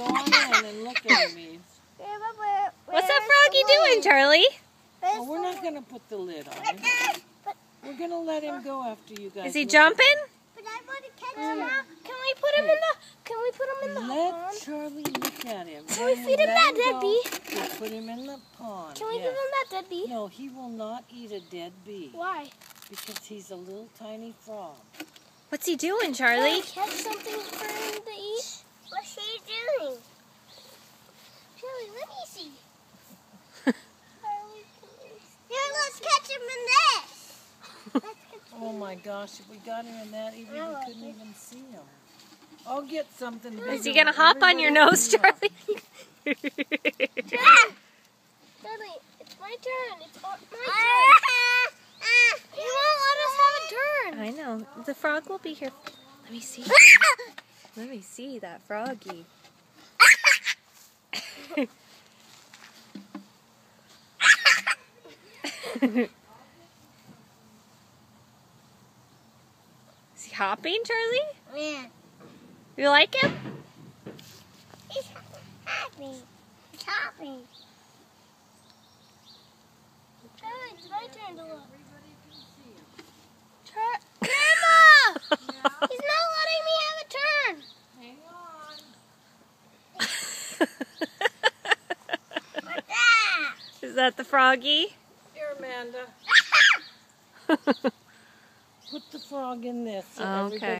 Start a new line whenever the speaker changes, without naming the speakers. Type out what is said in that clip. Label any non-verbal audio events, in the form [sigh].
Go on in and look at me.
What's that froggy doing, Charlie?
Oh, we're not going to put the lid on him. Uh, we're going to let him go after you guys.
Is he jumping?
But I want to catch him out. Can we put him in the? Can we put him in the
Let
pond?
Charlie look at him.
Can we feed him that dead bee?
We'll put him in the pond.
Can we
yes.
give him that dead bee?
No, he will not eat a dead bee
Why?
because he's a little tiny frog.
What's he doing,
Can
Charlie?
catch something for him to eat? What's he doing? Charlie, let me see. Charlie, please. Here, let's catch him in this. Let's catch him
Oh my gosh, if we got him in that, even we couldn't even see him. I'll get something.
Is
do
he gonna
it.
hop on your nose. Charlie? [laughs]
Ah! Charlie, it's my turn. It's my turn. [laughs] He won't let us have a turn.
I know. The frog will be here. Let me see. [laughs] Let me see that froggy. Is he hopping, Charlie?
Yeah.
You like him?
He's happy. He's happy. Charlie, it's my turn to look. Char- Grandma! [laughs] He's not letting me have a turn.
Hang on. [laughs]
What's that?
Is that the froggy?
Here, Amanda. [laughs] Put the frog in this. so
Okay.